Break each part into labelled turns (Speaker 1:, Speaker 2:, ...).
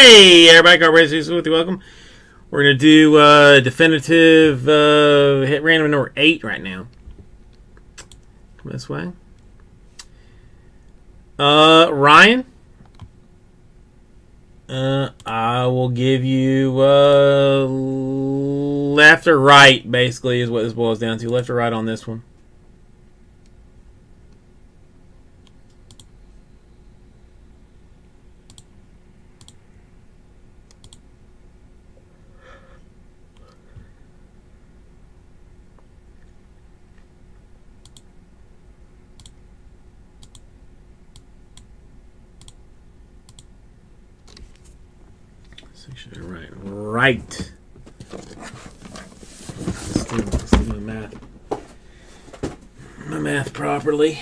Speaker 1: Hey, everybody, Car Racers with you. Welcome. We're gonna do uh, definitive uh, hit random number eight right now. Come this way. Uh, Ryan. Uh, I will give you uh, left or right. Basically, is what this boils down to. Left or right on this one. Section right. Right. Let's do, let's do my math. My math properly.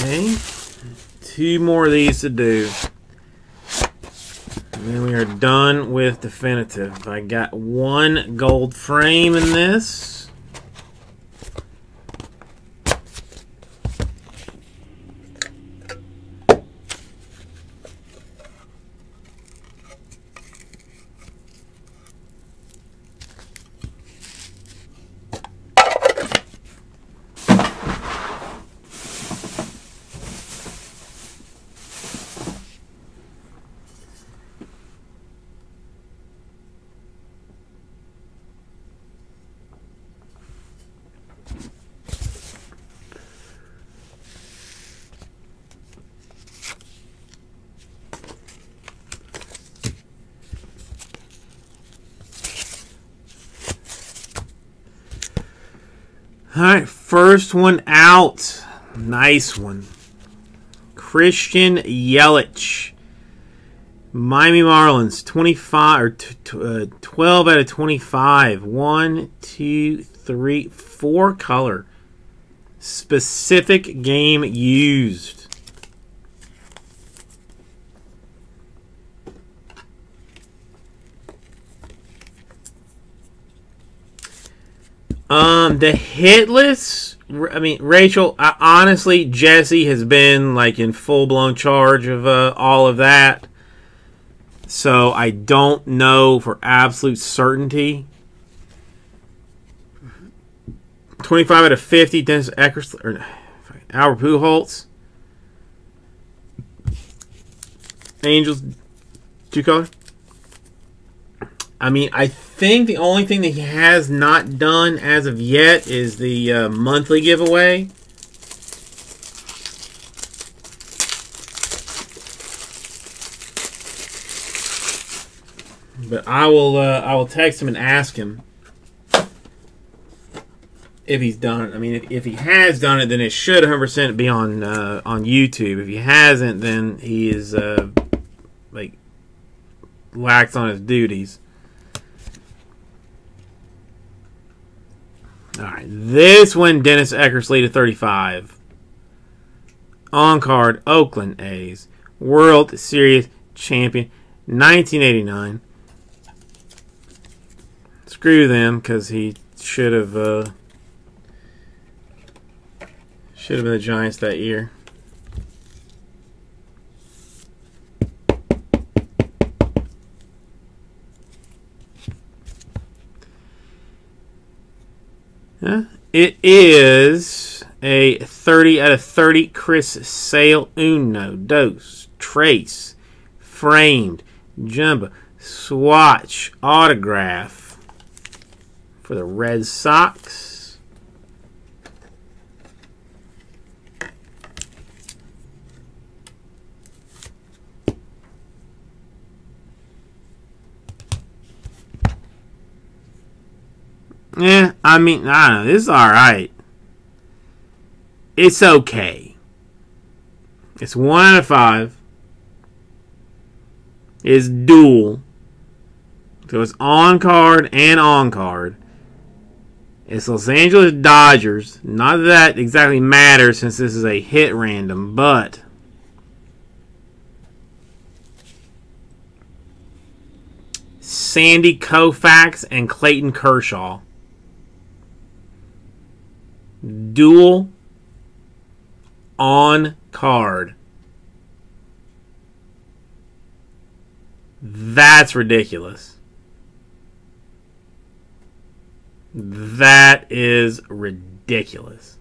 Speaker 1: Okay. Two more of these to do. And then we are done with definitive. I got one gold frame in this. All right, first one out. Nice one. Christian Yelich. Miami Marlins, 25 or t- t- uh, 12 out of 25. One, two, three, four color. Specific game used. Um, the hitless. I mean, Rachel. I, honestly, Jesse has been like in full blown charge of uh, all of that. So I don't know for absolute certainty. Twenty-five out of fifty. Dennis Eckersley or Albert Pujols. Angels, two color. I mean, I think the only thing that he has not done as of yet is the uh, monthly giveaway. But I will uh, I will text him and ask him if he's done it. I mean, if, if he has done it, then it should 100% be on uh, on YouTube. If he hasn't, then he is uh, like lax on his duties. All right, this one, Dennis Eckersley to 35. On card, Oakland A's. World Series champion, 1989. Screw them, because he should have uh, should have been the Giants that year. It is a 30 out of 30 Chris Sale Uno Dos Tres Framed Jumbo Swatch Autograph for the Red Sox. Yeah, I mean, I don't know. This is all right. It's okay. It's one out of five. It's dual. So it's on card and on card. It's Los Angeles Dodgers. Not that, that exactly matters since this is a hit random, but Sandy Koufax and Clayton Kershaw. Dual on card. That's ridiculous. That is ridiculous.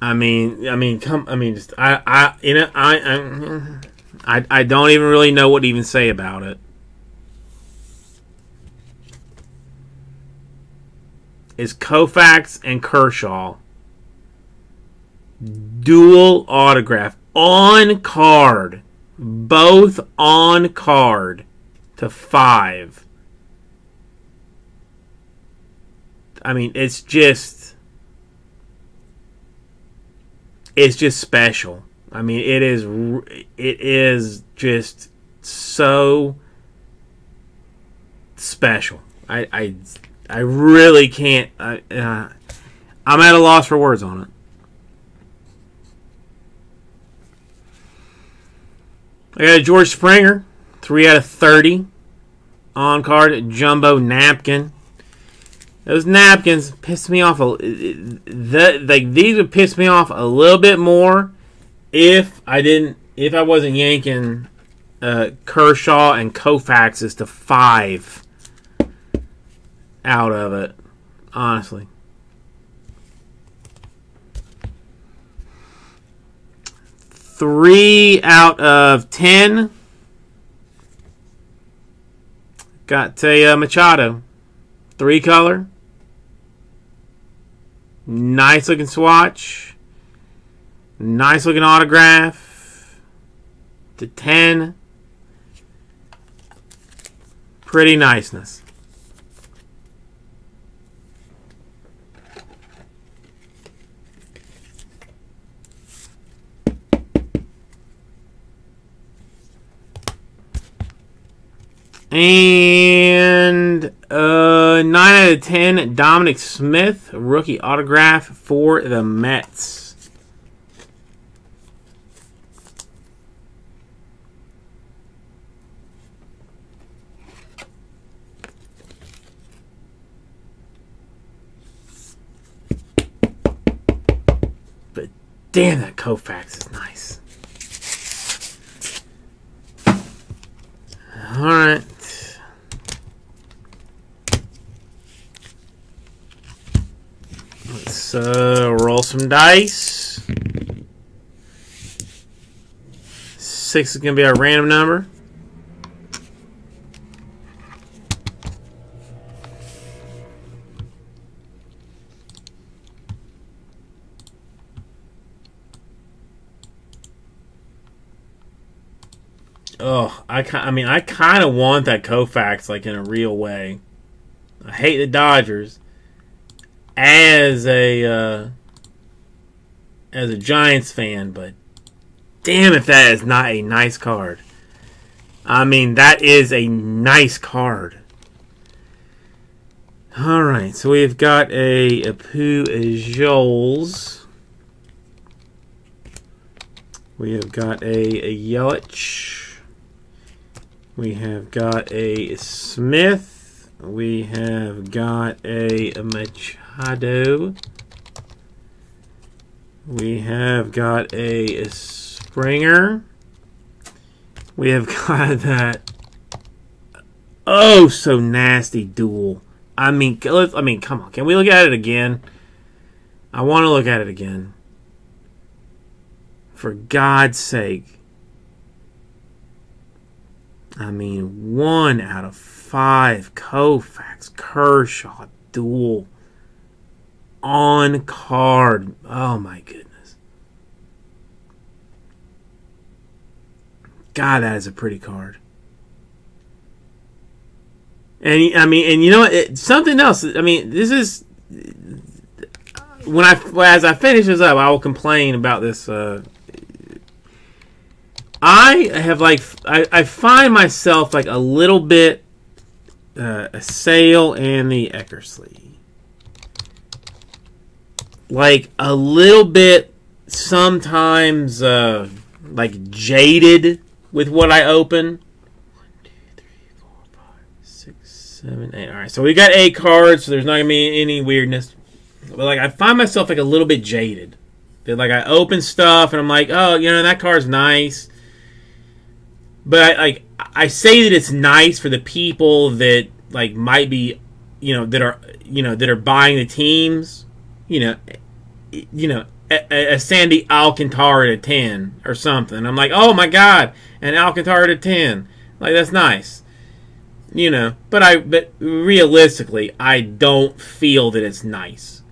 Speaker 1: I mean, I mean, come. I mean, just I, I, you know, I, I, I don't even really know what to even say about it. Is Koufax and Kershaw dual autograph on card, both on card to five. I mean, it's just it's just special. I mean, it is it is just so special. I I, I really can't. I, uh, I'm at a loss for words on it. I got a George Springer, three out of thirty on card jumbo napkin. Those napkins piss me off. A, the, like these would piss me off a little bit more if I didn't, if I wasn't yanking uh, Kershaw and Koufaxes to five out of it. Honestly. Three out of ten. Got uh, Machado. Three color. Nice looking swatch. Nice looking autograph. To 10. Pretty niceness. And uh, 9 out of 10, Dominic Smith, rookie autograph for the Mets. But damn, that Koufax is nice. All right. Let's uh, roll some dice. Six is going to be our random number. Oh, I I mean, I kind of want that Koufax like in a real way. I hate the Dodgers as a uh, as a Giants fan, but damn if that is not a nice card. I mean, that is a nice card. All right, so we've got a, a Pujols. We have got a, a Yelich. We have got a Smith. We have got a, a Machado. Hado. We have got a, a Springer. We have got that oh so nasty dual. I mean, let's, I mean, come on. Can we look at it again? I want to look at it again. For God's sake. I mean, one out of five Koufax, Kershaw, dual on card. Oh my goodness. God, that is a pretty card. And I mean, and you know, it, something else. I mean, this is when I as I finish this up, I will complain about this. Uh, I have like I, I find myself like a little bit uh, a Sale and the Eckersley like a little bit sometimes uh, like jaded with what I open. One, two, three, four, five, six, seven, eight. All right, so we got eight cards, so there's not gonna be any weirdness. But like, I find myself like a little bit jaded. That like I open stuff and I'm like, oh, you know, that card's nice. But I, like, I say that it's nice for the people that like might be, you know, that are, you know, that are buying the teams. You know, you know, a, a Sandy Alcantara a 10 or something. I'm like, oh my God, an Alcantara a 10. Like, that's nice. You know, but I, but realistically, I don't feel that it's nice.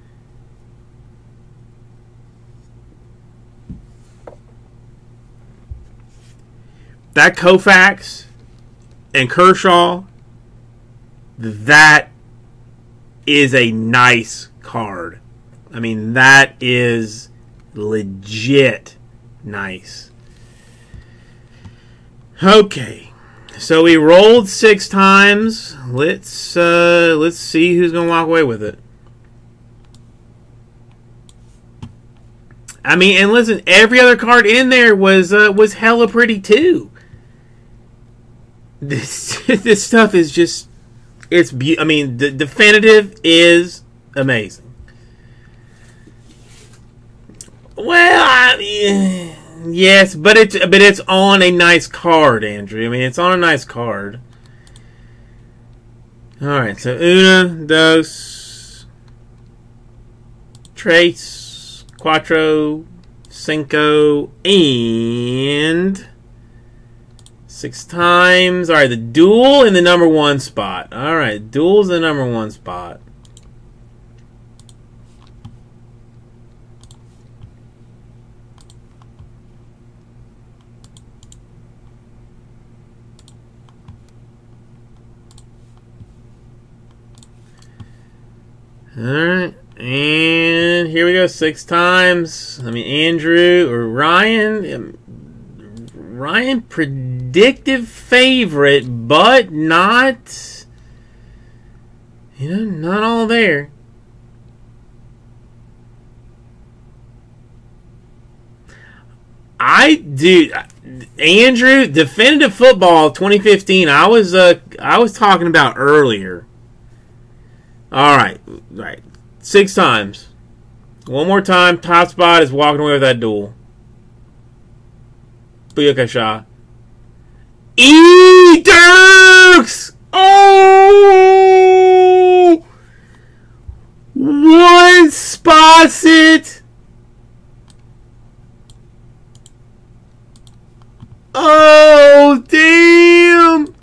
Speaker 1: That Koufax and Kershaw, that is a nice card. I mean, that is legit nice. Okay. So we rolled six times. Let's uh let's see who's gonna walk away with it. I mean, and listen, every other card in there was uh, was hella pretty too. This this stuff is just it's be- I mean, the definitive is amazing. Well, I, yes, but it's but it's on a nice card, Andrew. I mean, it's on a nice card. All right, so una, dos, tres, cuatro, cinco, and six times. All right, the dual in the number one spot. All right, dual's the number one spot. Alright, and here we go, six times. I mean, Andrew or Ryan. Um, Ryan, predictive favorite, but not, you know, not all there. I do, Andrew, definitive football 2015. I was uh, I was talking about earlier. All right, right. Six times. One more time. Top spot is walking away with that dual. Booyakasha. E Dirks! Oh! One spots it! Oh, damn!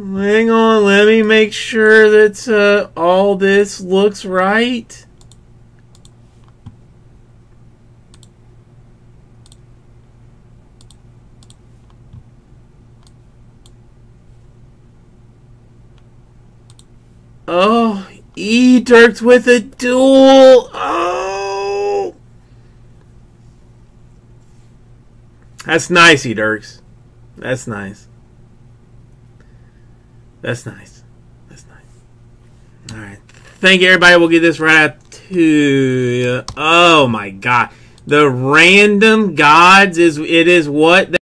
Speaker 1: Hang on, let me make sure that uh, all this looks right. Oh, E Dirks with a dual. Oh. That's nice, E Dirks. That's nice. That's nice. That's nice. All right. Thank you, everybody. We'll get this right out to you. Oh my god, the random gods is it is what.